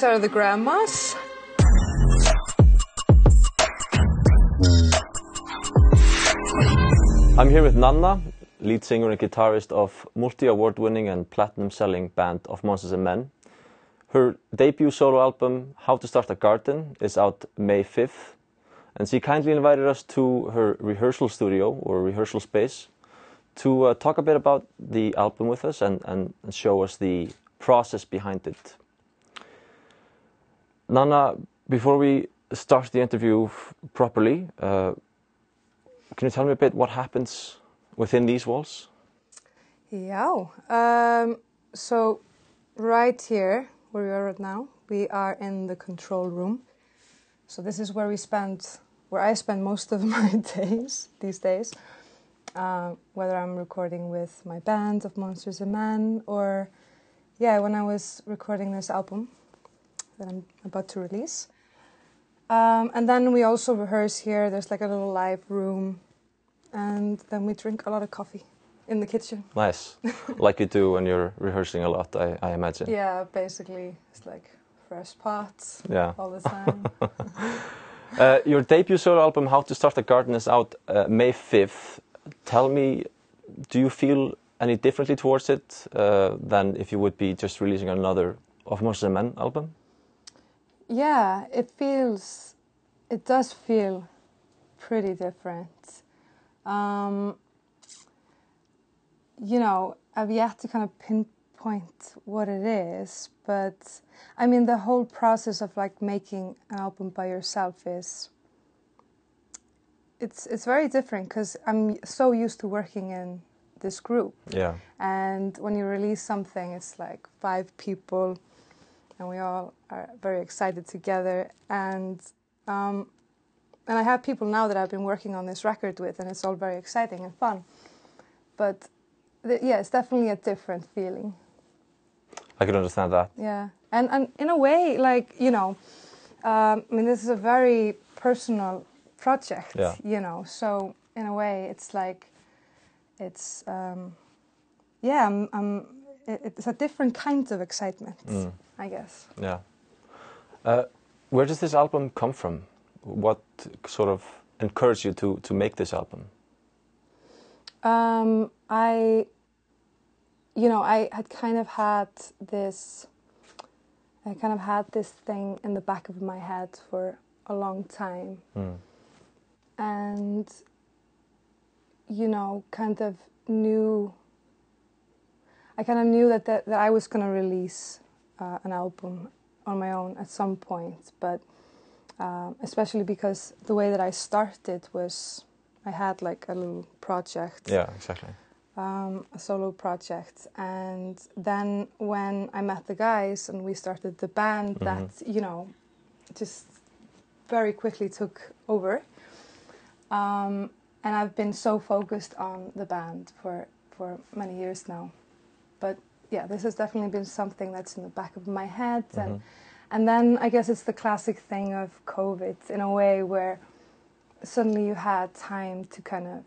these are the grandmas. I'm here with Nanna, lead singer and guitarist of multi-award winning and platinum selling band of Monsters and Men. Her debut solo album, How to Start a Garden, is out May 5th, and she kindly invited us to her rehearsal studio or rehearsal space to uh, talk a bit about the album with us and, and, and show us the process behind it. Nanna, before we start the interview properly, uh, can you tell me a bit what happens within these walls? Yeah. Um, so right here, where we are right now, we are in the control room. So this is where we spend, where I spend most of my days these days. Uh, whether I'm recording with my band of Monsters and Men or, yeah, when I was recording this album that I'm about to release. Um, and then we also rehearse here. There's like a little live room, and then we drink a lot of coffee in the kitchen. Nice, like you do when you're rehearsing a lot, I, I imagine. Yeah, basically, it's like fresh pots Yeah. all the time. Uh, your debut solo album, How to Start a Garden, is out uh, May 5th. Tell me, do you feel any differently towards it uh, than if you would be just releasing another of Monsters and Men album? Yeah, it feels, it does feel pretty different. Um, you know, I've yet to kind of pinpoint what it is, but I mean, the whole process of like making an album by yourself is. It's it's very different because I'm so used to working in this group, Yeah. and when you release something, it's like five people, and we all are very excited together. And um, and I have people now that I've been working on this record with, and it's all very exciting and fun. But th- yeah, it's definitely a different feeling. I can understand that. Yeah, and and in a way, like you know, um, I mean, this is a very personal project. Yeah. You know, so in a way, it's like, it's um, yeah, I'm, I'm, it's a different kind of excitement, Mm. I guess. Yeah. Uh, where does this album come from? What sort of encouraged you to, to make this album? Um, I, you know, I had kind of had this, I kind of had this thing in the back of my head for a long time. Mm. and you know kind of knew i kind of knew that that, that i was going to release uh, an album on my own at some point but um, especially because the way that i started was i had like a little project Yeah, exactly. um, a solo project. And then when I met the guys and we started the band, Mhm. that you know, just very quickly took over. Um, and I've been so focused on the band for for many years now. Yeah, this has definitely been something that's in the back of my head and. Mhm. And then I guess it's the classic thing of COVID in a way where suddenly you had time to kind of,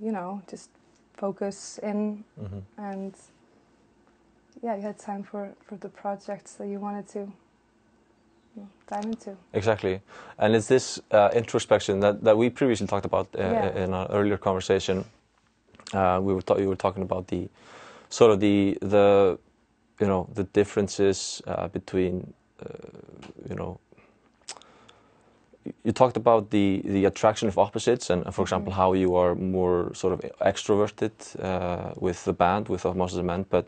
you know, just focus in Mhm. and yeah, you had time for, for the projects that you wanted to dive into. Exactly. And it's this uh, introspection that, that we previously talked about uh, Yeah. in our earlier conversation. Uh, we were ta- you were talking about the sort of the the you know the differences uh, between uh, you know you talked about the the attraction of opposites and for example Mhm. how you are more sort of extroverted uh, with the band with of Monsters and Men but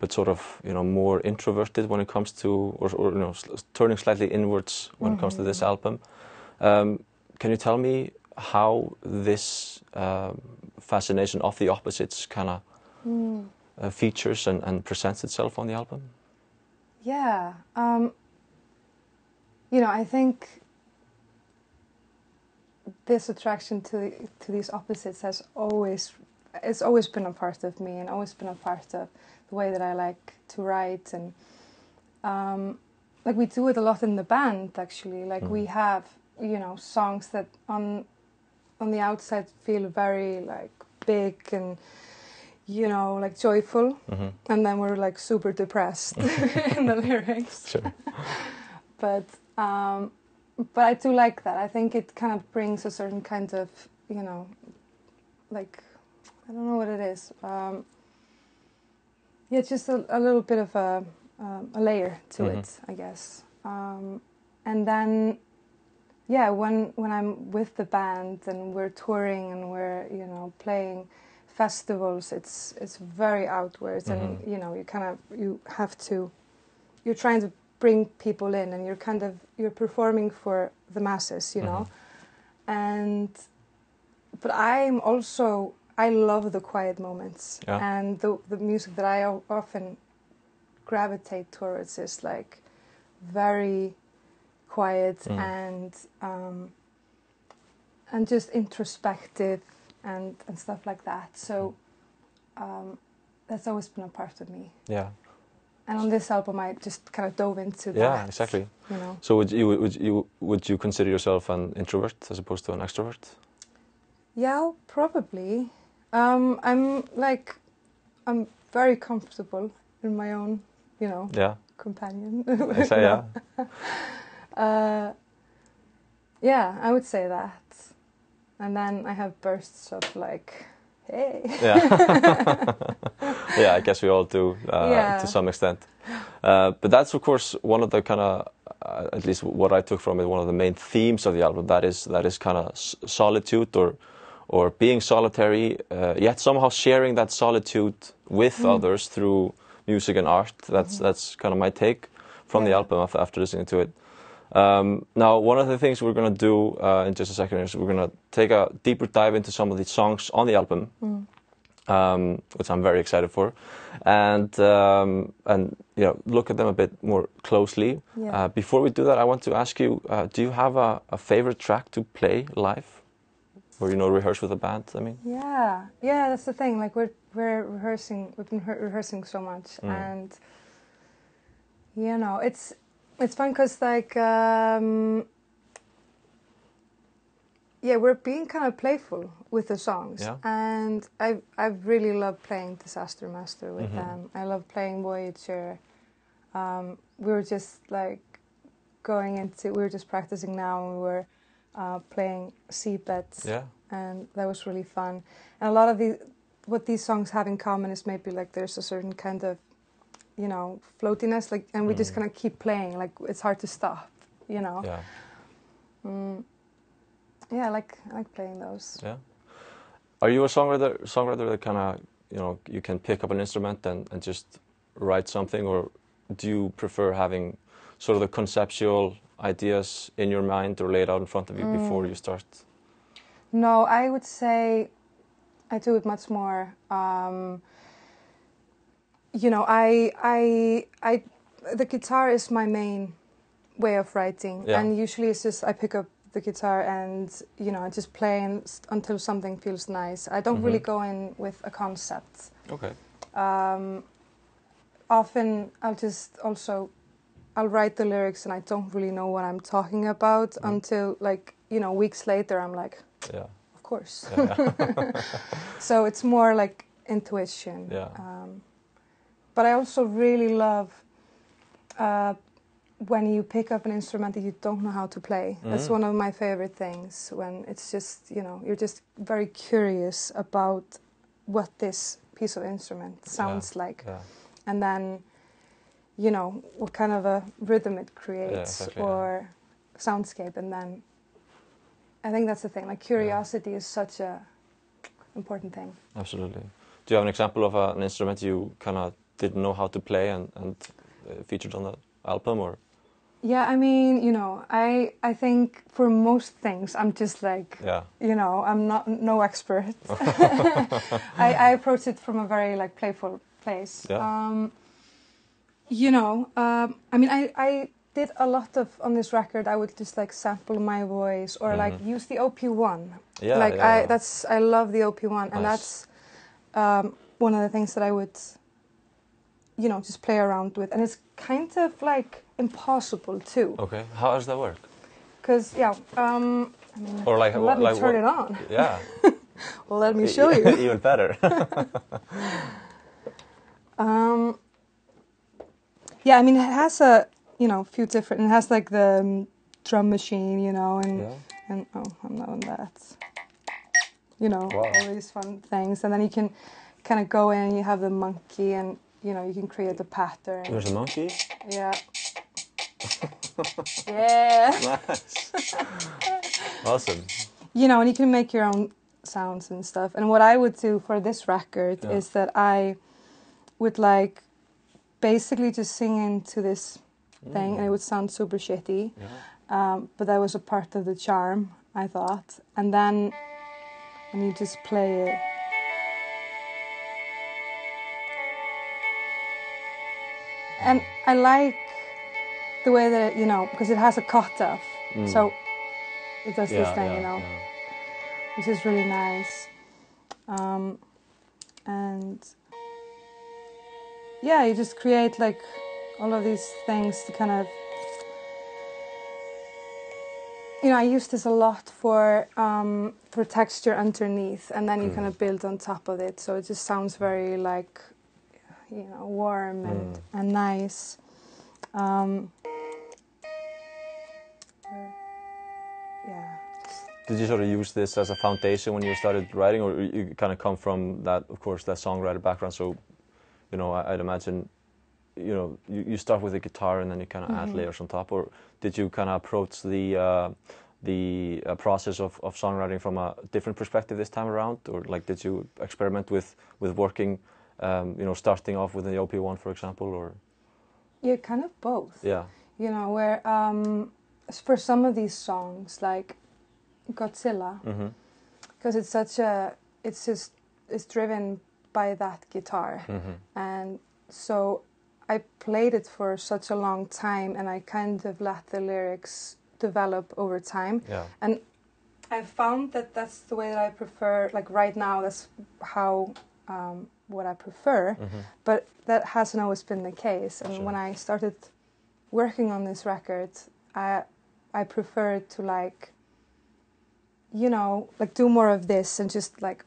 but sort of you know more introverted when it comes to or, or you know turning slightly inwards when it comes to this Mhm. album um, can you tell me how this um, fascination of the opposites kind of Mm. Uh, features and, and presents itself on the album Yeah. Um, you know, I think this attraction to to these opposites has always it's always been a part of me and always been a part of the way that I like to write and um, like we do it a lot in the band actually like we Mhm. have you know songs that on on the outside feel very like big and you know, like joyful, hmm and then we're like super depressed in the lyrics. Sure. But um, but I do like that. I think it kind of brings a certain kind of, you know, like I don't know what it is. Um, yeah, just a, a little bit of a um, a layer to Mhm. it, I guess. Um, and then, yeah, when when I'm with the band and we're touring and we're you know playing festivals, it's it's very outwards, and Mhm. you know you kind of you have to, you're trying to bring people in, and you're kind of you're performing for the masses, you know, Mhm. and but I'm also I love the quiet moments Yeah. and the the music that i often gravitate towards is like very quiet Mm. and um, and just introspective and and stuff like that. So um, that's always been a part of me. Yeah. And on this album, I just kind of dove into that. Yeah. Exactly. You know. So would you would you would you consider yourself an introvert as opposed to an extrovert? Yeah, probably. Um, I'm like, I'm very comfortable in my own, you know, Yeah. companion. I say yeah. Uh, yeah, I would say that. And then I have bursts of like, hey. Yeah. yeah, I guess we all do uh, Yeah. to some extent. Uh, but that's of course one of the kind of, uh, at least what I took from it, one of the main themes of the album. That is that is kind of solitude or or being solitary, uh, yet somehow sharing that solitude with Mm. others through music and art. That's Mhm. that's kind of my take from the album after, after listening to it. Um, now, one of the things we're going to do uh, in just a second is we're going to take a deeper dive into some of the songs on the album Mm. um, which I'm very excited for, and um, and you know look at them a bit more closely. Yeah. Uh, before we do that, I want to ask you: uh, Do you have a, a favorite track to play live, or you know rehearse with a band? I mean, Yeah, yeah, that's the thing. Like we're we're rehearsing, we've been re- rehearsing so much, Mm. and you know, it's it's fun because like um, yeah, we're being kind of playful with the songs, Yeah. and I I really love playing Disaster Master with Mhm. them. I love playing Voyager. Um, we were just like going into we were just practicing now, and we were uh, playing Seabeds yeah, and that was really fun. And a lot of the what these songs have in common is maybe like there's a certain kind of you know floatiness, like, and we just Mm. kind of keep playing, like it's hard to stop, you know. yeah, Mm. Yeah, I like I like playing those. yeah. Are you a songwriter? Songwriter that kind of you know you can pick up an instrument and, and just write something, or do you prefer having sort of the conceptual ideas in your mind or laid out in front of you before Mm. you start? No, I would say I do it much more. Um, you know, I I I the guitar is my main way of writing, Yeah. and usually it's just I pick up the guitar and you know I just play until something feels nice. I don't really Mhm. go in with a concept. Okay. Um, often I'll just also I'll write the lyrics and I don't really know what I'm talking about Mm. until like you know weeks later I'm like Yeah. of course. Yeah. so it's more like intuition. Yeah. Um, but I also really love uh, when you pick up an instrument that you don't know how to play. That's Mm. one of my favorite things. When it's just you know you're just very curious about what this piece of instrument sounds like, yeah. and then you know what kind of a rhythm it creates exactly, yeah. or soundscape, and then I think that's the thing. Like curiosity is such a important thing. Absolutely. Do you have an example of uh, an instrument you kind of didn't know how to play and, and uh, featured on the album, or Yeah, I mean, you know, I I think for most things I'm just like, yeah, you know, I'm not no expert. I, I approach it from a very like playful place. Yeah. Um, you know, um, I mean, I I did a lot of on this record. I would just like sample my voice or like Mhm. use the OP one. yeah, like yeah, I that's I love the OP one, and that's um, one of the things that I would, you know, just play around with, and it's kind of like impossible too. Okay, how does that work? Because yeah, um, I mean, Or like, let me like turn what- it on. Yeah, well, let me show you. Even better. Um, yeah, I mean, it has a you know few different. It has like the um, drum machine, you know, and yeah. and oh, I'm not on that. You know, Wow. all these fun things, and then you can kind of go in. and You have the monkey, and you know you can create a pattern. There's a monkey. Yeah. yeah. Nice. awesome. You know, and you can make your own sounds and stuff. And what I would do for this record Yeah. is that I would like basically just sing into this thing, and it would sound super shitty. Yeah. Um, but that was a part of the charm, I thought. And then when you just play it. And I like the way that, you know, because it has a cutoff. Mm. So it does this thing, yeah, you know, yeah. which is really nice. Um, and yeah, you just create like all of these things to kind of you know, I use this a lot for um, for texture underneath, and then you Mm. kind of build on top of it. So it just sounds very like, you know, warm and Mm. and nice. Um, yeah. Did you sort of use this as a foundation when you started writing, or you kind of come from that, of course, that songwriter background? So, you know, I, I'd imagine, you know, you, you start with the guitar and then you kind of add Mhm. layers on top, or did you kind of approach the uh, the uh, process of, of songwriting from a different perspective this time around, or like did you experiment with with working, um, you know, starting off with the OP one, for example, or Yeah, kind of both. yeah, You know, where um, for some of these songs, like Godzilla, mm-hmm. because it's such a, it's just, it's driven by that guitar. Mm-hmm. and so I played it for such a long time, and I kind of let the lyrics develop over time. yeah, And I found that that's the way that I prefer. Like right now, that's how um, what I prefer. mm-hmm. But that hasn't always been the case. And Sure. when I started working on this record, I I preferred to like, you know, like do more of this and just like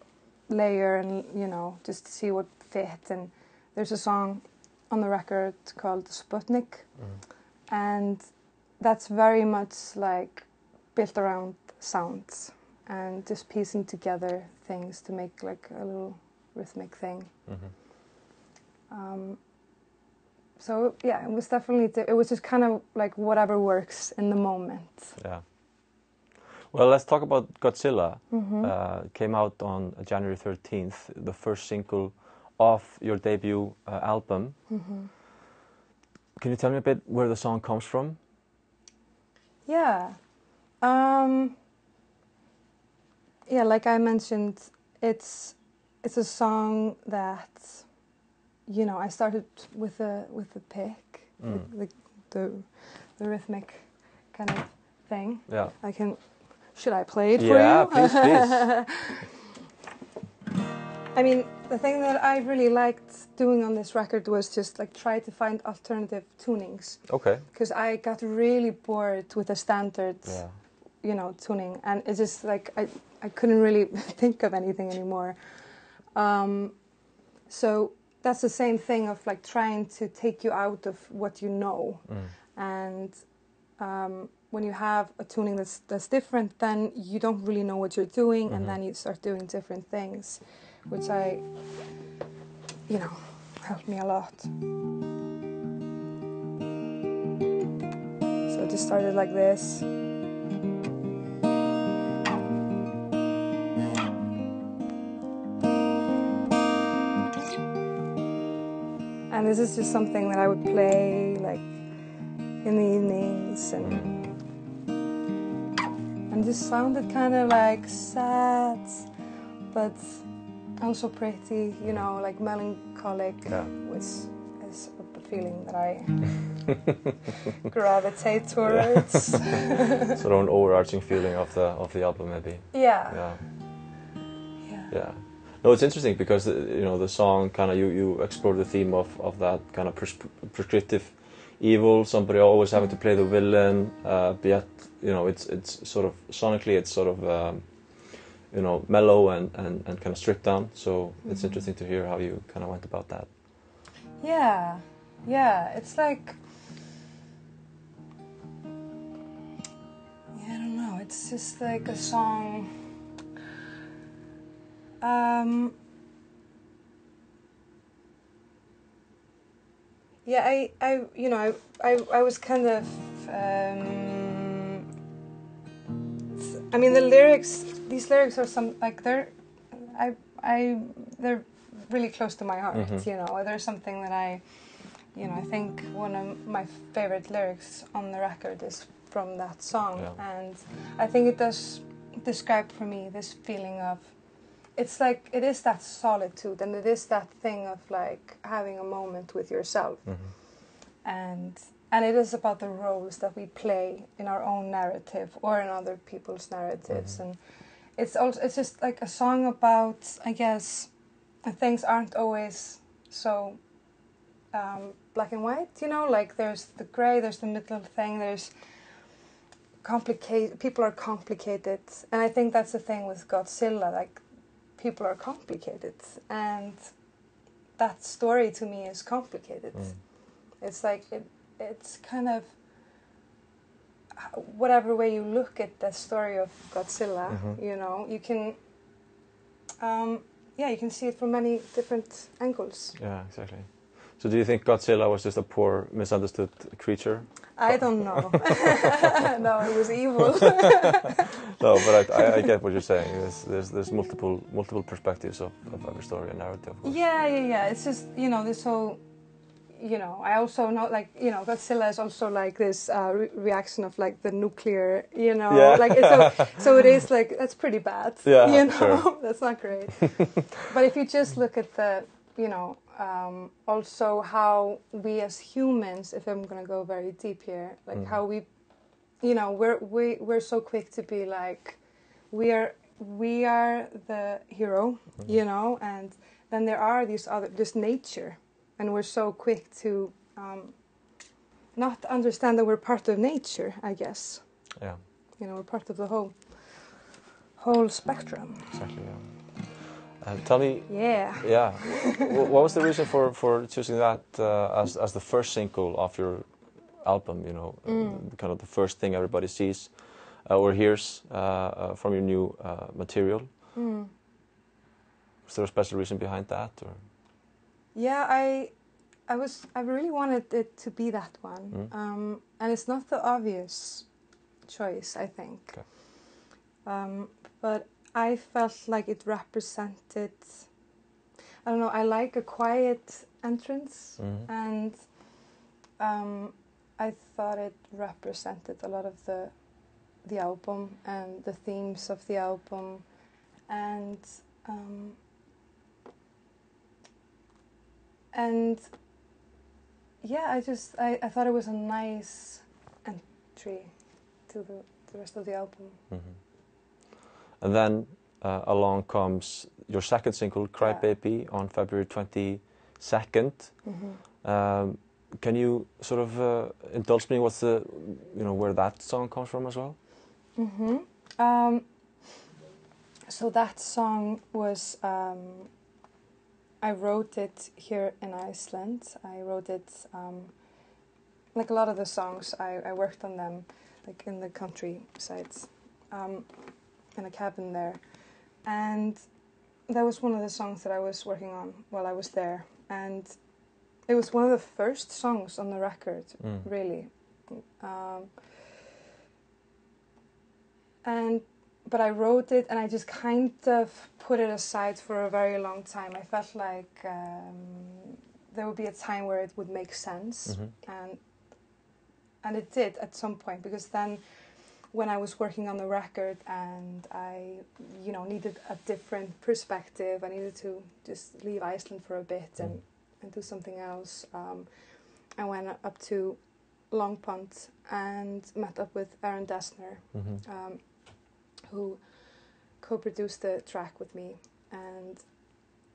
layer and you know just see what fit. And there's a song on the record called Sputnik, Mm. and that's very much like built around sounds and just piecing together things to make like a little rhythmic thing. Mm-hmm. Um, so yeah, it was definitely it was just kind of like whatever works in the moment. yeah. Well, let's talk about Godzilla. Mm-hmm. uh, came out on January 13th, the first single off your debut uh, album. mm-hmm. Can you tell me a bit where the song comes from? Yeah, um, yeah. Like I mentioned, it's it's a song that you know I started with a with a pick, Mm. the, the the rhythmic kind of thing. Yeah. I can. Should I play it for Yeah, you? please, please. I mean, the thing that I really liked doing on this record was just like try to find alternative tunings Okay. because I got really bored with the standard, Yeah. you know, tuning, and it's just like I I couldn't really think of anything anymore. Um, so that's the same thing of like trying to take you out of what you know Mm. and um, when you have a tuning that's that's different, then you don't really know what you're doing, Mhm. and then you start doing different things, which I, you know, helped me a lot. So it just started like this. And this is just something that I would play like in the evenings and and just sounded kind of like sad but also pretty, you know, like melancholic, Yeah. which is a feeling that I gravitate towards. sort of an overarching feeling of the of the album, maybe. yeah. Yeah. yeah. Yeah. No, it's interesting because uh, you know the song kind of you you explore the theme of of that kind of pres- prescriptive evil, somebody always having to play the villain, uh, but yet you know it's it's sort of sonically it's sort of um, you know, mellow and, and, and kind of stripped down. So it's Mhm. interesting to hear how you kind of went about that. Yeah, yeah. It's like yeah, I don't know. It's just like a song. Um, yeah, I, I, you know, I, I, I was kind of. Um, I mean, the lyrics. These lyrics are some like they're, I, I, they're really close to my heart. Mhm. You know, there's something that I, you know, I think one of my favorite lyrics on the record is from that song, Yeah. and I think it does describe for me this feeling of. It's like it is that solitude, and it is that thing of like having a moment with yourself Mm-hmm. and and it is about the roles that we play in our own narrative or in other people's narratives Mhm. and it's also it's just like a song about i guess things aren't always so um, black and white you know like there's the gray there's the middle thing there's complicated people are complicated and i think that's the thing with godzilla like people are complicated and that story to me is complicated Mm. it's like it, it's kind of whatever way you look at the story of Godzilla, Mhm. you know, you can, um, yeah, you can see it from many different angles. Yeah, exactly. So do you think Godzilla was just a poor, misunderstood creature? I don't know. no, it was evil. No, but I, I, I get what you're saying. There's, there's, there's multiple, multiple perspectives of, of every story and narrative. Yeah, yeah, yeah. It's just you know this whole. You know, I also know, like, you know, Godzilla is also like this uh, re- reaction of like the nuclear, you know, Yeah. like it's so, so it is like that's pretty bad. Yeah, you know, sure. that's not great. but if you just look at the, you know, um, also how we as humans, if I'm gonna go very deep here, like Mm. how we, you know, we're we we're so quick to be like, we are we are the hero, Mhm. you know, and then there are these other just nature, and we're so quick to um, not understand that we're part of nature. I guess Yeah, you know we're part of the whole whole spectrum. exactly. Yeah. Tell me, Yeah. yeah, what was the reason for, for choosing that uh, as, as the first single of your album? You know, uh, Mm. kind of the first thing everybody sees uh, or hears uh, uh, from your new uh, material. Mm. Was there a special reason behind that, or? Yeah, I, I was, I really wanted it to be that one, Mm. um, and it's not the obvious choice, I think. Okay. Um, but I felt like it represented. I don't know. I like a quiet entrance, Mhm. and um, I thought it represented a lot of the, the album and the themes of the album, and. Um, and yeah, I just I, I thought it was a nice entry to the, the rest of the album. Mhm. And then uh, along comes your second single, Cry Yeah. Baby, on February 22nd. Um, can you sort of uh, indulge me what's the, you know, where that song comes from as well? hmm Um, so that song was um, I wrote it here in Iceland. I wrote it um, like a lot of the songs. I, I worked on them like in the countrysides, um, in a cabin there, and that was one of the songs that I was working on while I was there, and it was one of the first songs on the record Mm. really. Um, and but I wrote it and I just kind of put it aside for a very long time. I felt like um, there would be a time where it would make sense, Mhm. and and it did at some point because then when I was working on the record and I you know needed a different perspective, I needed to just leave Iceland for a bit and Mm. and do something else. Um, I went up to Long Pond and met up with Aaron Dessner, Mhm. um, who co-produced the track with me, and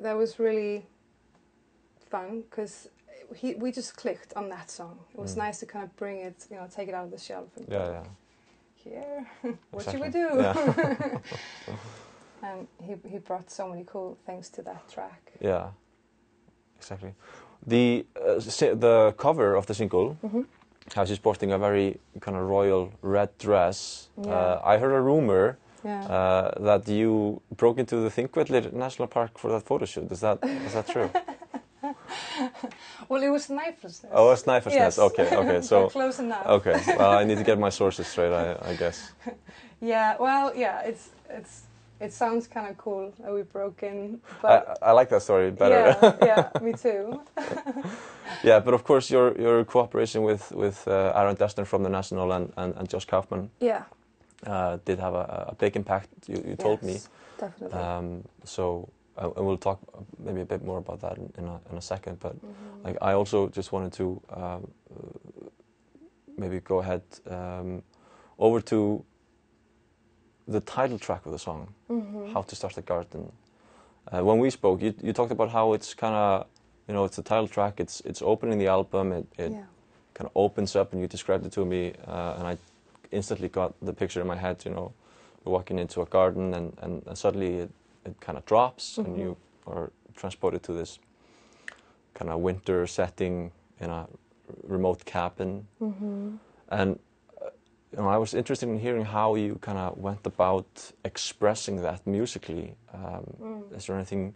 that was really fun because he we just clicked on that song. It was Mm. nice to kind of bring it, you know, take it out of the shelf and Yeah, yeah. Here, what should we Exactly. do? Yeah. he he brought so many cool things to that track. Yeah, exactly. The uh, the cover of the single hmm how she's sporting a very kind of royal red dress. Yeah. Uh, I heard a rumor Yeah. uh, that you broke into the Thingvellir National Park for that photo shoot. Is that is that true? well, it was Snæfellsnes. oh, it's Snæfellsnes. Yes. Okay, okay. So close enough. okay. Well, I need to get my sources straight. I, I guess. Yeah. Well, yeah. It's it's it sounds kind of cool that we broke in, I, but I like that story better. yeah, yeah, me too. Yeah, but of course your your cooperation with with uh, Aaron Dessner from the National and and, and Josh Kaufman Yeah. uh, did have a, a big impact. You, you told me. Yes, Definitely. Um, so uh, and we'll talk maybe a bit more about that in, in, a, in a second. But Mhm. like I also just wanted to um, uh, maybe go ahead um, over to the title track of the song, Mhm. "How to Start a Garden." Uh, when we spoke, you, you talked about how it's kind of you know it's the title track. It's it's opening the album. It, it yeah. kind of opens up and you described it to me uh, and I instantly got the picture in my head, you know, walking into a garden and, and, and suddenly it, it kind of drops and Mhm. you are transported to this kind of winter setting in a remote cabin. Mhm. And uh, you know, I was interested in hearing how you kind of went about expressing that musically. Um, Mm. Is there anything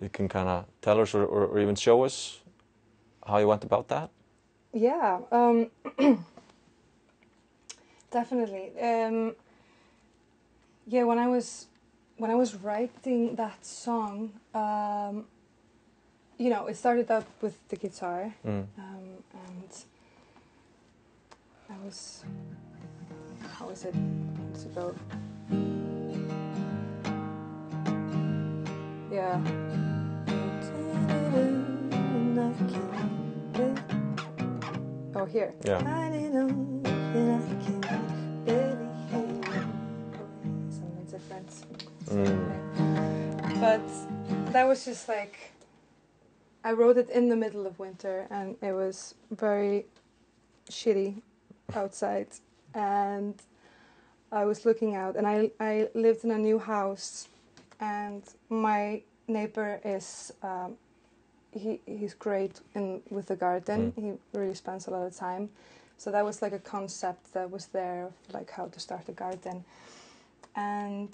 you can kind of tell us or, or, or even show us how you went about that? Yeah, um, definitely. Um, yeah, when I was when I was writing that song, um, you know, it started out with the guitar, Mm. um, and I was how is it go? Yeah. Oh, here. Yeah. Something different. Mm. But that was just like I wrote it in the middle of winter and it was very shitty outside and I was looking out and I I lived in a new house and my neighbor is um, he he's great in with the garden. He really spends a lot of time. So that was like a concept that was there of like how to start a garden. And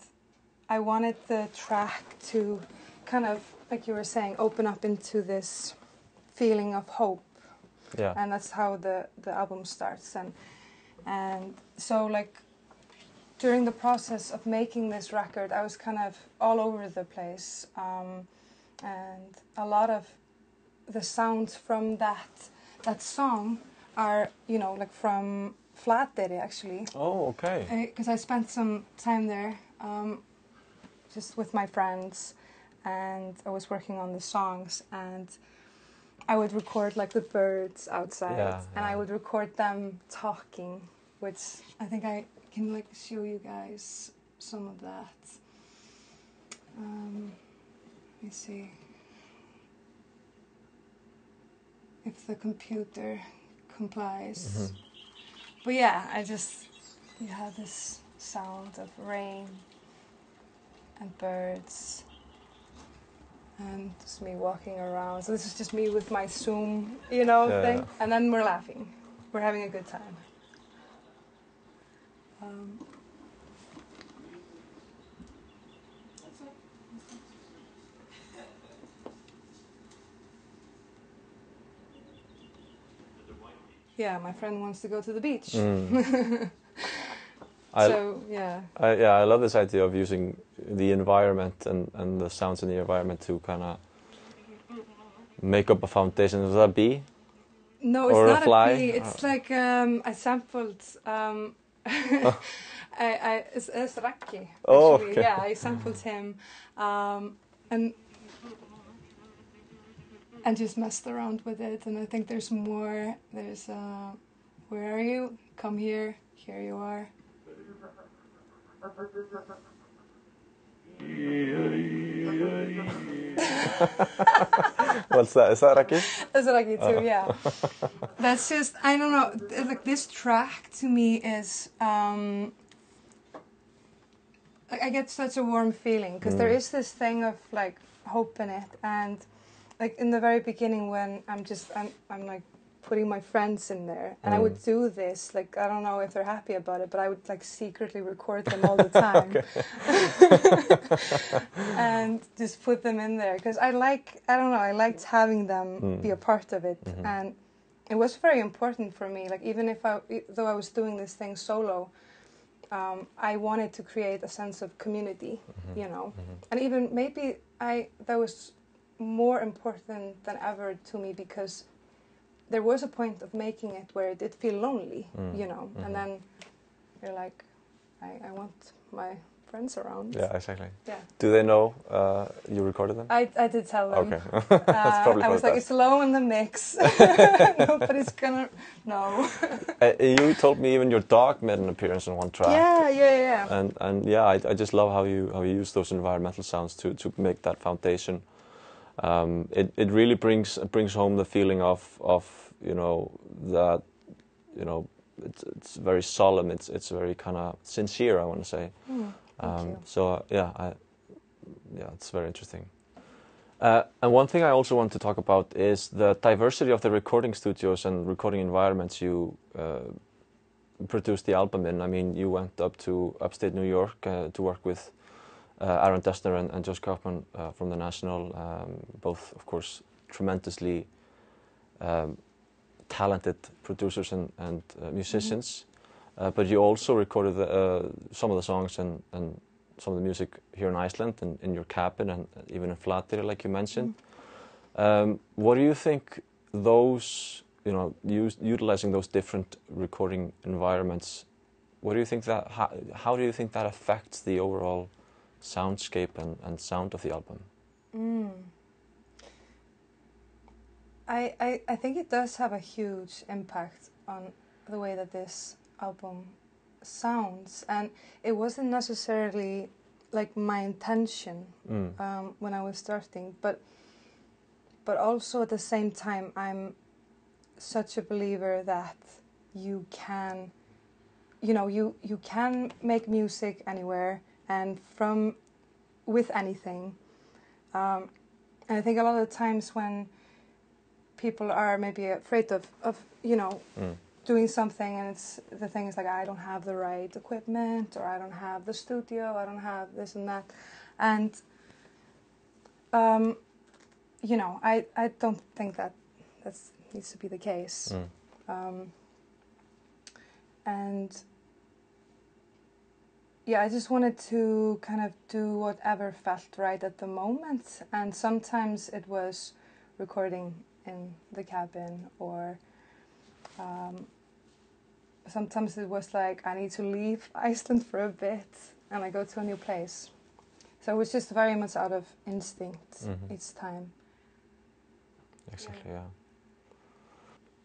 I wanted the track to kind of like you were saying open up into this feeling of hope. Yeah. and that's how the the album starts. And and so like during the process of making this record i was kind of all over the place. Um, and a lot of the sounds from that that song are you know like from Flateyri actually. Oh, okay. because I spent some time there. Um, just with my friends and I was working on the songs and I would record like the birds outside Yeah, and I would record them talking which I think I can like show you guys some of that. Um, let me see. If the computer complies. Mhm. but yeah, I just you have this sound of rain and birds and just me walking around. So this is just me with my Zoom, you know, Yeah, thing. yeah. And then we're laughing. We're having a good time. Um, yeah, my friend wants to go to the beach. Mm. I, so yeah, I, yeah, I love this idea of using the environment and, and the sounds in the environment to kind of make up a foundation. Was that a bee? No, it's Or a not fly? a bee. It's like um, I sampled. Um, I, I it's, it's Raki. Oh, okay. Yeah, I sampled him, um, and and just messed around with it. And I think there's more. There's uh, where are you? Come here. Here you are. What's that? Is that Raki? That's Raki too. Uh. Yeah. That's just I don't know. Like this track to me is. Um, I get such a warm feeling because Mm. there is this thing of like hope in it, and like in the very beginning when I'm just I'm I'm like putting my friends in there, and I would Mm. do this. Like I don't know if they're happy about it, but I would like secretly record them all the time, and just put them in there because I like I don't know I liked having them Mm. be a part of it, Mhm. and it was very important for me. Like even if i though I was doing this thing solo. Um, I wanted to create a sense of community, Mhm. you know, Mhm. and even maybe I that was more important than ever to me because there was a point of making it where it did feel lonely, Mm. you know, Mhm. and then you're like, I, I want my friends around. Yeah, exactly. Yeah. Do they know uh, you recorded them? I, I did tell them. okay. Uh, probably I was like, it's low in the mix. Nobody's gonna know. Uh, you told me even your dog made an appearance in one track. Yeah, yeah, yeah. And and yeah, I, I just love how you how you use those environmental sounds to to make that foundation. Um, it it really brings brings home the feeling of of you know that you know it's it's very solemn. It's it's very kind of sincere. I want to say. Mm, Um, so uh, yeah, I, yeah, it's very interesting. Uh, and one thing I also want to talk about is the diversity of the recording studios and recording environments you uh, produced the album in. I mean, you went up to upstate New York uh, to work with Aaron Dessner and, and Josh Kaufman uh, from the National, um, both, of course, tremendously um, talented producers and, and uh, musicians. Uh, but you also recorded the, uh, some of the songs and, and some of the music here in Iceland and in your cabin and even in Flateyri, like you mentioned. Um, what do you think those, you know, use, utilizing those different recording environments, what do you think that, how, how do you think that affects the overall soundscape and, and sound of the album? Mm. I, I, I think it does have a huge impact on the way that this album sounds, and it wasn't necessarily like my intention Mm. um, when I was starting, but but also at the same time, I'm such a believer that you can, you know, you you can make music anywhere and from with anything. Um, and I think a lot of the times when people are maybe afraid of, of you know Mm. doing something and it's the thing is like I don't have the right equipment or I don't have the studio, I don't have this and that. And um, you know, I, I don't think that that needs to be the case. Mm. Um, and yeah, I just wanted to kind of do whatever felt right at the moment. And sometimes it was recording in the cabin, or um, sometimes it was like I need to leave Iceland for a bit and I go to a new place. So it was just very much out of instinct Mhm. each time. Exactly, yeah.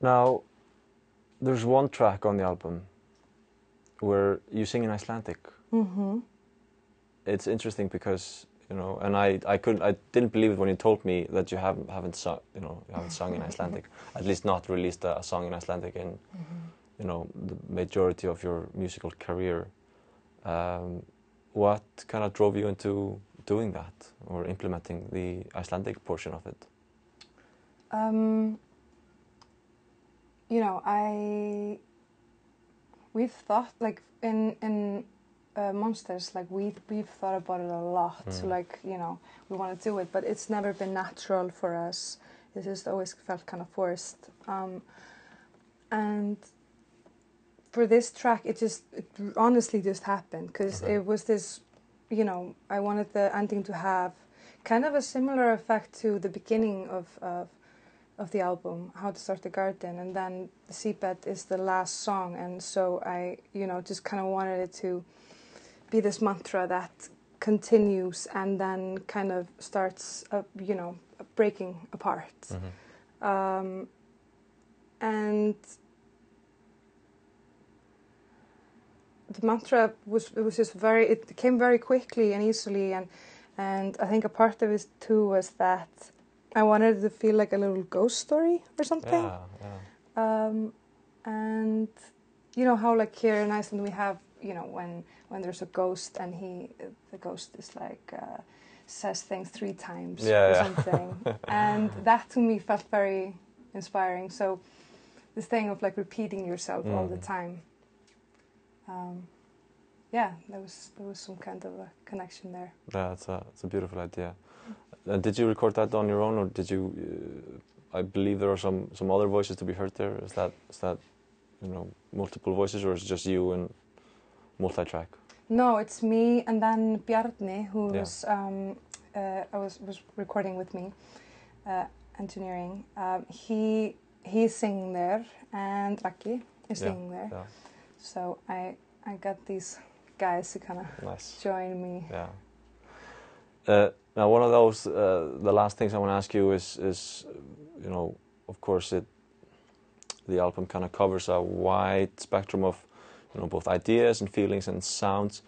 Now, there's one track on the album where you sing in Icelandic. Mm-hmm. It's interesting because you know, and I, I couldn't, I didn't believe it when you told me that you haven't, haven't sung, you know, you haven't sung in Icelandic. At least not released a, a song in Icelandic in, you know, the majority of your musical career. Um, what kind of drove you into doing that or implementing the Icelandic portion of it? Um, you know, I we've thought like in in uh, monsters like we we've thought about it a lot. Mm. Like you know, we want to do it, but it's never been natural for us. It just always felt kind of forced. Um, and for this track, it just it honestly just happened because Okay. it was this. You know, I wanted the ending to have kind of a similar effect to the beginning of of of the album, How to Start the Garden, and then the Seabed is the last song, and so I, you know, just kind of wanted it to be this mantra that continues and then kind of starts, uh, you know, breaking apart. Mm-hmm. Um, and the mantra was it was just very it came very quickly and easily and and I think a part of it too was that I wanted it to feel like a little ghost story or something. Yeah, yeah. Um, and you know how like here in Iceland we have you know when when there's a ghost and he the ghost is like uh, says things three times Yeah, or yeah. something and that to me felt very inspiring so this thing of like repeating yourself all the Mm. time um, yeah there was there was some kind of a connection there Yeah, it's a it's a beautiful idea. And did you record that on your own, or did you? Uh, I believe there are some some other voices to be heard there. Is that is that you know multiple voices, or is it just you and multi-track? No, it's me and then Bjarni, who Yeah. was um, uh, I was was recording with me, uh, engineering. Um, he he's singing there, and Raki is Yeah, singing there. Yeah, So I I got these guys to kind of nice. join me. Yeah. Uh, now, one of those, uh, the last things I want to ask you is, is, you know, of course, it, the album kind of covers a wide spectrum of, you know, both ideas and feelings and sounds.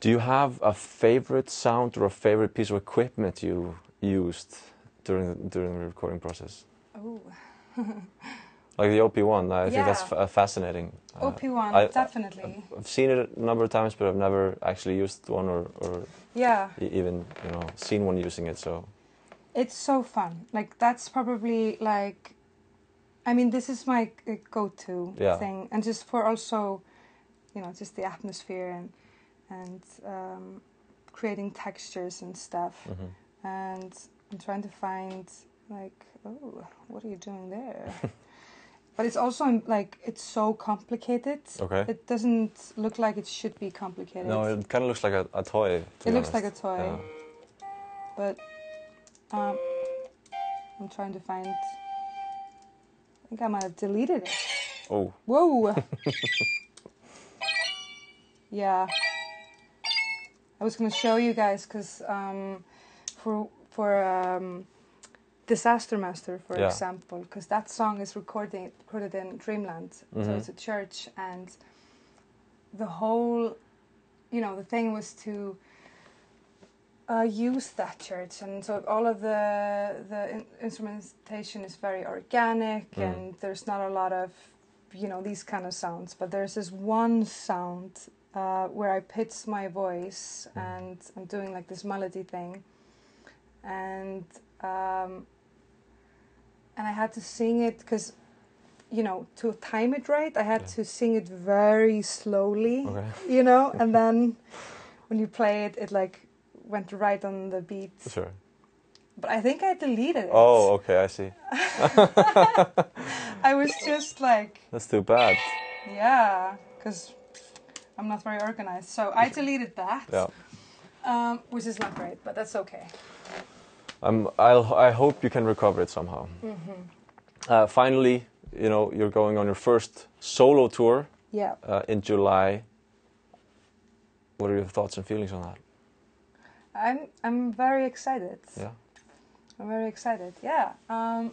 Do you have a favorite sound or a favorite piece of equipment you used during the, during the recording process? Oh, Like the OP1, I think that's Yeah. uh, fascinating. Uh, OP1, I- definitely. I've seen it a number of times, but I've never actually used one or, or yeah, e- even you know seen one using it. So it's so fun. Like that's probably like, I mean, this is my uh, go-to Yeah. thing, and just for also, you know, just the atmosphere and and um, creating textures and stuff. mhm. And I'm trying to find like, oh, what are you doing there? but it's also um, like it's so complicated. okay. It doesn't look like it should be complicated. No, it kind of looks like a, a toy. to it looks like a toy. Yeah. but um, I'm trying to find. I think I might have deleted it. Oh, Whoa! yeah, I was gonna show you guys because um, for for um, Disaster Master, for Yeah. example, because that song is recording recorded in Dreamland, so Mhm. it's a church, and the whole, you know, the thing was to uh, use that church, and so all of the the in- instrumentation is very organic, Mm. and there's not a lot of, you know, these kind of sounds. But there's this one sound uh, where I pitch my voice, Mm. and I'm doing like this melody thing, and um, and I had to sing it because. You know, to time it right, I had Yeah. to sing it very slowly okay. you know and then when you play it it like went right on the beat Sure. but i think i deleted it Oh, okay. I see. i was just like That's too bad. yeah because i'm not very organized so i deleted that Yeah. um, which is not great but that's okay Um, I'll. I hope you can recover it somehow. Mm -hmm. Uh, finally, you know, you're going on your first solo tour yeah uh, in July. What are your thoughts and feelings on that? I'm i'm very excited Yeah. i'm very excited yeah um,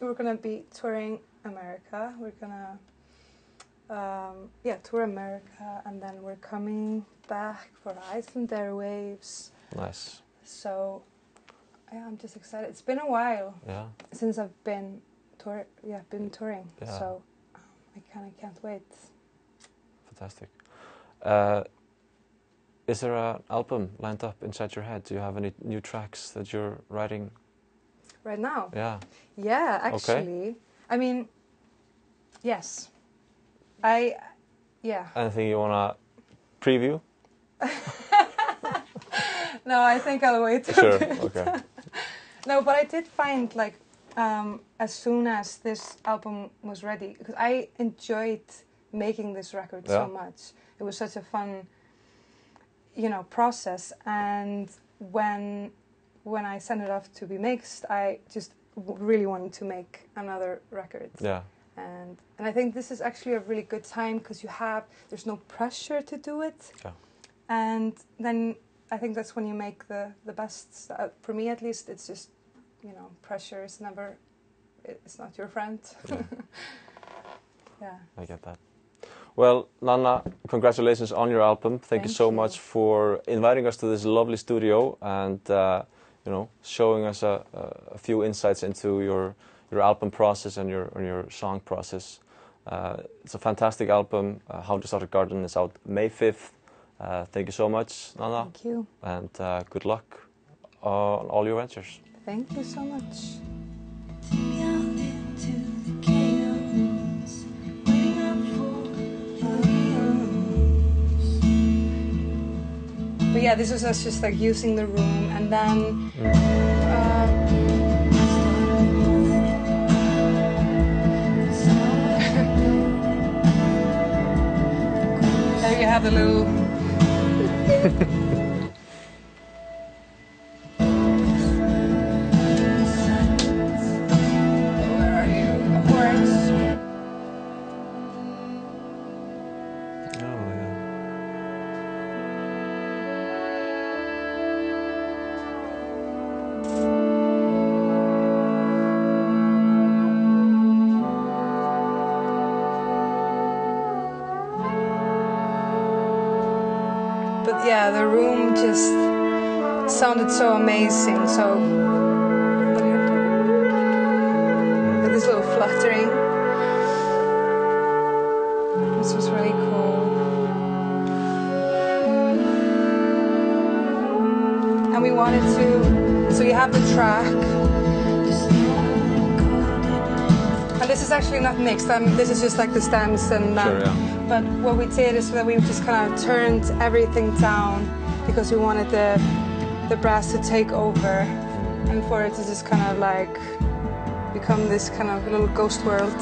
we're gonna be touring america we're gonna um, yeah tour america and then we're coming back for iceland airwaves Nice. so yeah i'm just excited it's been a while Yeah. since i've been tour yeah been touring Yeah. so um, i kind of can't wait Fantastic. Uh, is there an album lined up inside your head? Do you have any new tracks that you're writing? right now Yeah. yeah actually. Okay. i mean yes i yeah Anything you wanna preview? no i think i'll wait Sure. Okay. No, but I did find like um, as soon as this album was ready, because I enjoyed making this record Yeah. so much. It was such a fun, you know, process. And when when I sent it off to be mixed, I just really wanted to make another record. Yeah. And and I think this is actually a really good time because you have there's no pressure to do it. Yeah. And then I think that's when you make the the best. st- uh, For me, at least, it's just you know pressure is never it's not your friend. Yeah. yeah. I get that. Well, Nanna, congratulations on your album. Thank, you so you. much for inviting us to this lovely studio and uh, you know showing us a, a, a few insights into your your album process and your and your song process. Uh, it's a fantastic album. Uh, How to Start a Garden is out May 5th. Uh, thank you so much, Nanna, Thank you. and uh, good luck on all your ventures. Thank you so much. Yeah, this was us just like using the room and then. Uh, there you have the little. yeah, the room just sounded so amazing. So with this little fluttering, this was really cool. And we wanted to, so you have the track, and this is actually not mixed. Um, this is just like the stems and. um, Sure, yeah. But what we did is that we just kind of turned everything down because we wanted the the brass to take over and for it to just kind of like become this kind of little ghost world.